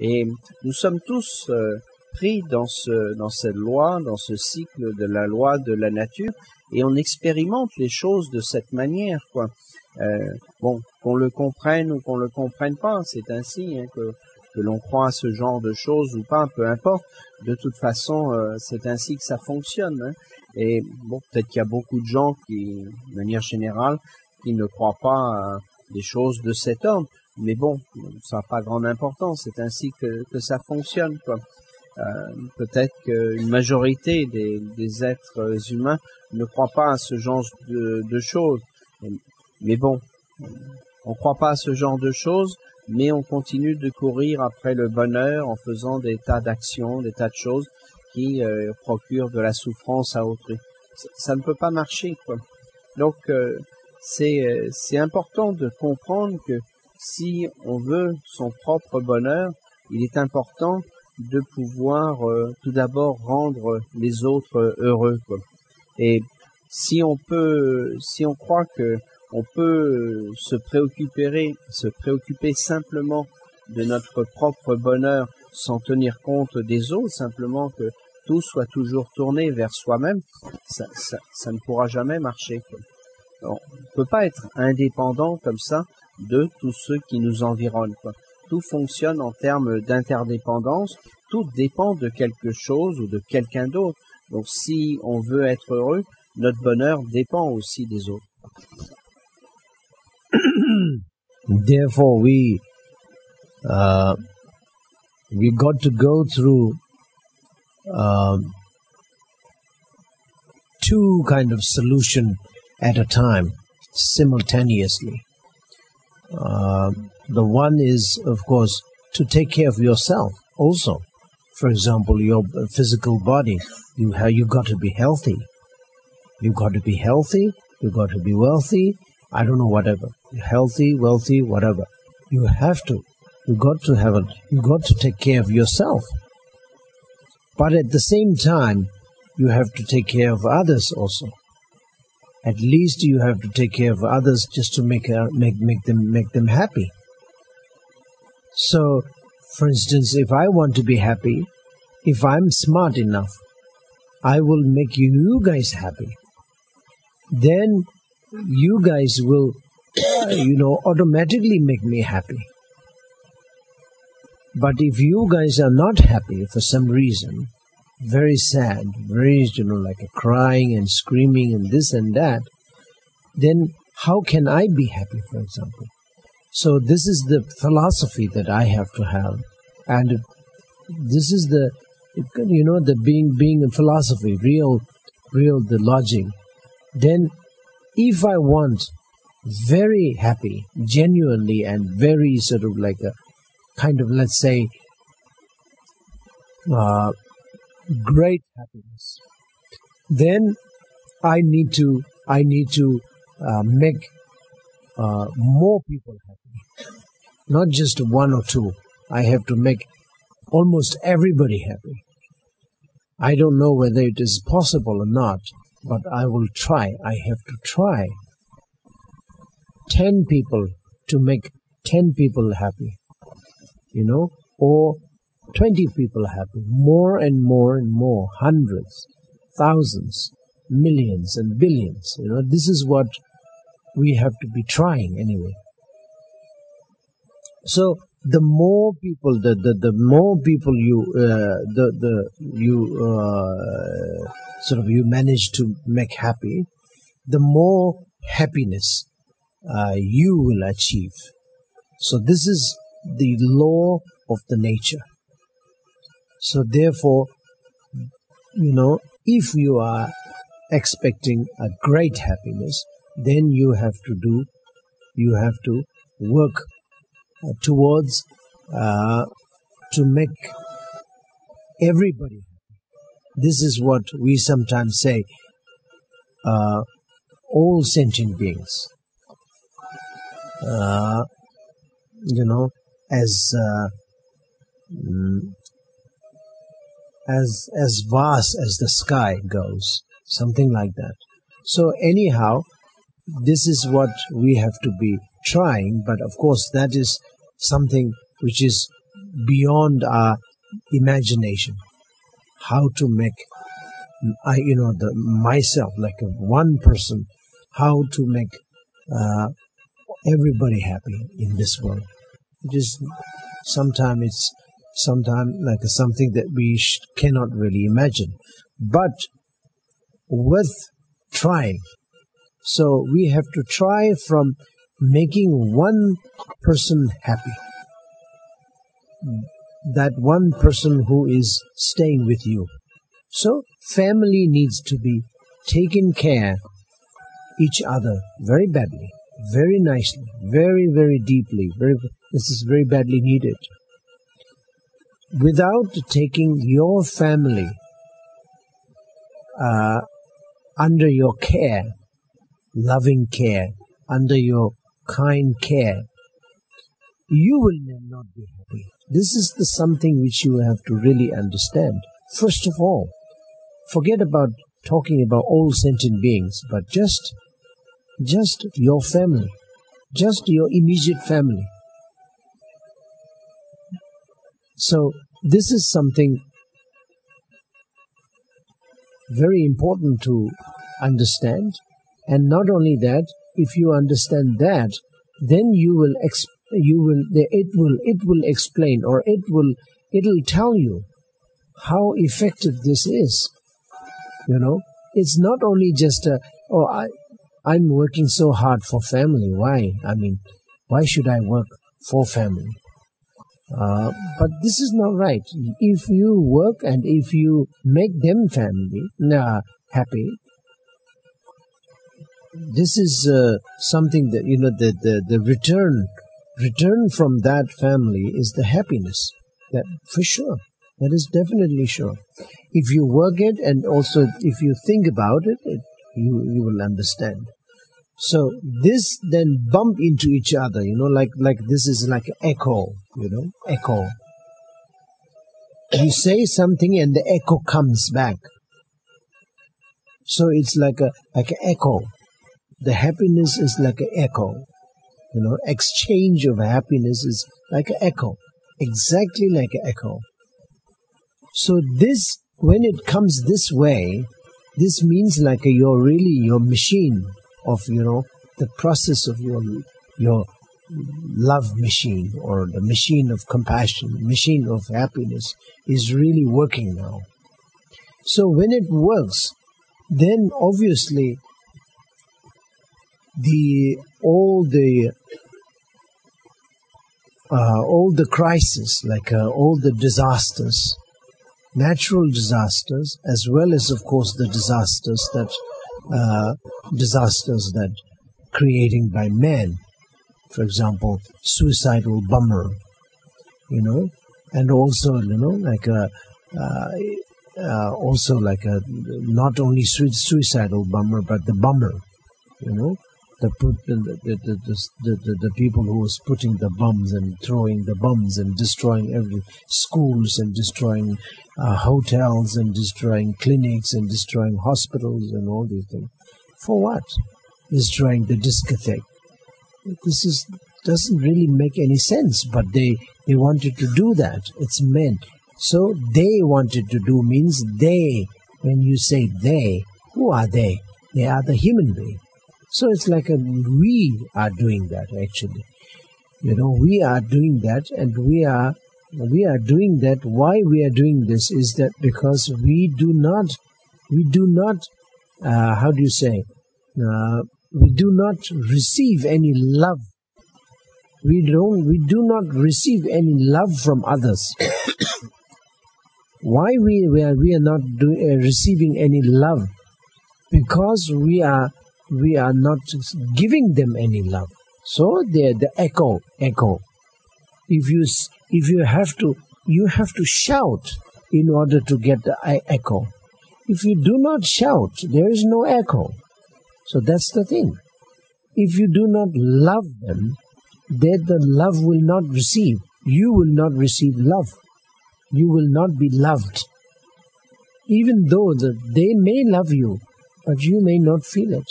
Et nous sommes tous euh, pris dans ce dans cette loi, dans ce cycle de la loi de la nature, et on expérimente les choses de cette manière, quoi. Euh, bon, qu'on le comprenne ou qu'on le comprenne pas, c'est ainsi hein, que que l'on croit à ce genre de choses ou pas, peu importe. De toute façon, euh, c'est ainsi que ça fonctionne. Hein. Et bon, peut-être qu'il y a beaucoup de gens qui, de manière générale, qui ne croient pas à des choses de cet ordre. Mais bon, ça n'a pas grande importance. C'est ainsi que, ça fonctionne. Quoi. Euh, peut-être qu'une majorité des, êtres humains ne croient pas à ce genre de, choses. Mais bon, on ne croit pas à ce genre de choses, mais on continue de courir après le bonheur en faisant des tas d'actions, des tas de choses qui euh, procurent de la souffrance à autrui. Ça, ne peut pas marcher, quoi. Donc, euh, c'est important de comprendre que si on veut son propre bonheur, il est important de pouvoir tout d'abord rendre les autres heureux. Et si on peut, si on croit que on peut se préoccuper, se préoccuper simplement de notre propre bonheur sans tenir compte des autres, simplement que tout soit toujours tourné vers soi-même, ça, ne pourra jamais marcher. on ne peut pas être indépendant comme ça de tous ceux qui nous environnent. Tout fonctionne en termes d'interdépendance, tout dépend de quelque chose ou de quelqu'un d'autre. Donc si on veut être heureux, notre bonheur dépend aussi des autres. Therefore, we uh, we got to go through um, two kind of solution at a time simultaneously. Uh, the one is, of course, to take care of yourself also. For example, your physical body, you have, you got to be healthy. You got to be healthy. You got to be wealthy. I don't know, whatever. Healthy, wealthy, whatever. You have to. You got to have it. You got to take care of yourself. But at the same time, you have to take care of others also. At least you have to take care of others just to make, uh, make, make them, make them happy. So, for instance, if I want to be happy, if I'm smart enough, I will make you guys happy. Then you guys will, you know, automatically make me happy. But if you guys are not happy for some reason, very sad, very, you know, like a crying and screaming and this and that, then how can I be happy, for example? So this is the philosophy that I have to have. And this is the, you know, the being, being a philosophy, real, real, the logic. Then if I want very happy, genuinely and very sort of like a kind of, let's say, uh, great happiness, then I need to, I need to uh, make uh, more people happy. Not just one or two. I have to make almost everybody happy. I don't know whether it is possible or not, but I will try. I have to try. Ten people to make ten people happy, you know, or twenty people happy, more and more and more, hundreds, thousands, millions and billions. You know, this is what we have to be trying anyway. So the more people, the the, the more people you uh, the the you uh, sort of you manage to make happy, the more happiness uh, you will achieve. So this is the law of the nature. So therefore, you know, if you are expecting a great happiness, then you have to do, you have to work uh, towards uh, to make everybody this is what we sometimes say uh, all sentient beings, uh, you know, as uh, mm, as as vast as the sky goes, something like that. So anyhow, this is what we have to be trying, but of course that is something which is beyond our imagination. How to make, I, you know, the myself like one person, how to make uh, everybody happy in this world. It is sometimes it's sometimes like something that we sh- cannot really imagine, but with trying. So we have to try from making one person happy. That one person who is staying with you. So family needs to be taken care each other very badly, very nicely, very, very deeply. Very, this is very badly needed. Without taking your family uh, under your care, loving care, under your kind care, you will not be happy. This is the something which you have to really understand. First of all, forget about talking about all sentient beings, but just, just your family, just your immediate family. So this is something very important to understand. And not only that, if you understand that, then you will exp- you will it will it will explain or it will it'll tell you how effective this is. You know, it's not only just a oh I I'm working so hard for family. Why? I mean, why should I work for family? Uh, but this is not right. If you work and if you make them family uh, happy, this is uh, something that you know the, the the return return from that family is the happiness. That for sure. That is definitely sure. If you work it and also if you think about it, it you you will understand. So this then bump into each other, you know, like like this is like echo, you know, echo. You say something and the echo comes back. So it's like a like an echo. The happiness is like an echo. You know, exchange of happiness is like an echo. Exactly like an echo. So this when it comes this way, this means like a, you're really your machine of you know the process of your your love machine or the machine of compassion, machine of happiness is really working now. So when it works, then obviously the all the uh, all the crises, like uh, all the disasters, natural disasters, as well as of course the disasters that uh, disasters that creating by man. For example, suicidal bummer, you know, and also you know like a uh, uh, also like a not only suicidal bummer, but the bummer, you know, the the, the, the, the, the people who was putting the bombs and throwing the bombs and destroying every schools and destroying uh, hotels and destroying clinics and destroying hospitals and all these things. For what? Destroying the discotheque. This is doesn't really make any sense, but they they wanted to do that. It's men. So they wanted to do means they. When you say they, who are they? They are the human being. So it's like a, we are doing that actually. You know, we are doing that and we are we are doing that. Why we are doing this is that because we do not we do not uh, how do you say uh, we do not receive any love. We don't we do not receive any love from others. Why we, we are we are not do, uh, receiving any love? Because we are we are not giving them any love. So they the echo, echo. If you if you have to, you have to shout in order to get the echo. If you do not shout, there is no echo. So that's the thing. If you do not love them, then the love will not receive. You will not receive love. You will not be loved. Even though the, they may love you, but you may not feel it.